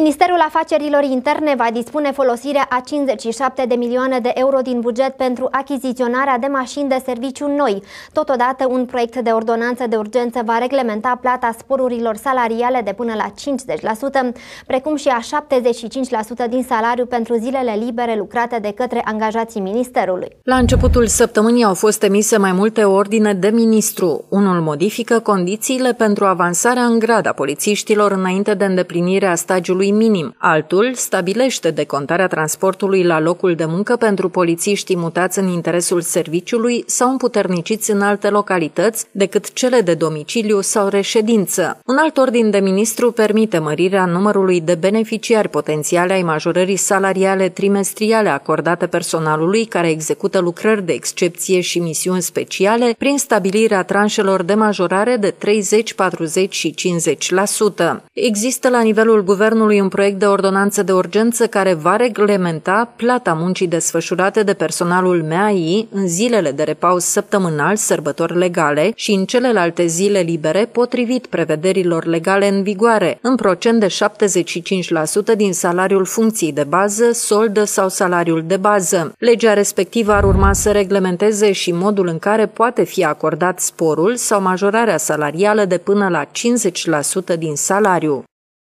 Ministerul Afacerilor Interne va dispune folosirea a 57 de milioane de euro din buget pentru achiziționarea de mașini de serviciu noi. Totodată, un proiect de ordonanță de urgență va reglementa plata sporurilor salariale de până la 50%, precum și a 75% din salariu pentru zilele libere lucrate de către angajații Ministerului. La începutul săptămânii au fost emise mai multe ordine de ministru. Unul modifică condițiile pentru avansarea în grad a polițiștilor înainte de îndeplinirea stagiului salariului minim. Altul stabilește decontarea transportului la locul de muncă pentru polițiștii mutați în interesul serviciului sau împuterniciți în alte localități decât cele de domiciliu sau reședință. Un alt ordin de ministru permite mărirea numărului de beneficiari potențiale ai majorării salariale trimestriale acordate personalului care execută lucrări de excepție și misiuni speciale prin stabilirea tranșelor de majorare de 30, 40 și 50%. Există la nivelul guvernului Guvernului un proiect de ordonanță de urgență care va reglementa plata muncii desfășurate de personalul MEAI în zilele de repaus săptămânal, sărbători legale și în celelalte zile libere potrivit prevederilor legale în vigoare, în procent de 75% din salariul funcției de bază, soldă sau salariul de bază. Legea respectivă ar urma să reglementeze și modul în care poate fi acordat sporul sau majorarea salarială de până la 50% din salariu.